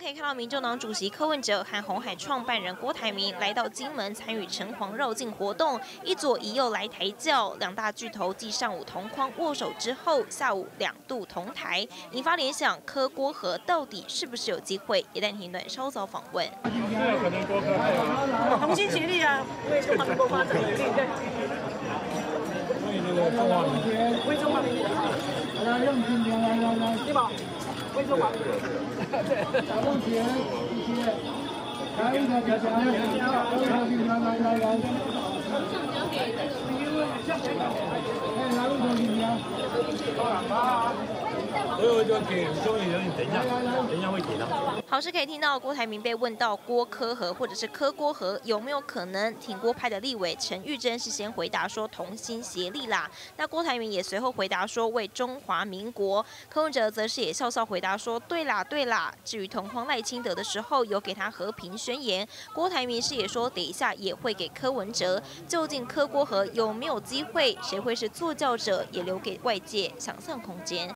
可以看到，民众党主席柯文哲和红海创办人郭台铭来到金门参与城隍绕境活动，一左一右来台教，两大巨头继上午同框握手之后，下午两度同台，引发联想，柯郭和到底是不是有机会？也带听段稍早访问。同心协力啊，为中华民国发展努力。为那个中华民国，为中华民国。来来，用心点，来来来，对吧？为中华民国。打动起来，谢谢。来一个，来来来来来。哎，拿路走，你呀。所以我就给兄弟人，等一下，等一下会给他。好，是可以听到郭台铭被问到郭科和或者是柯郭和有没有可能挺郭派的立委陈玉珍是先回答说同心协力啦。那郭台铭也随后回答说为中华民国。柯文哲则是也笑笑回答说对啦对啦。至于同框赖清德的时候有给他和平宣言，郭台铭是也说等一下也会给柯文哲。究竟柯郭和有没有机会，谁会是坐轿者，也留给外界想象空间。